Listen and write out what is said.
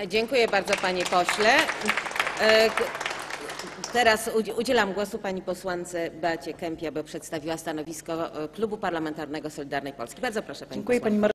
E, dziękuję bardzo, panie pośle. E, teraz udzielam głosu pani posłance Beacie Kępie, aby przedstawiła stanowisko e, Klubu Parlamentarnego Solidarnej Polski. Bardzo proszę, pani Dziękuję posłanko. Pani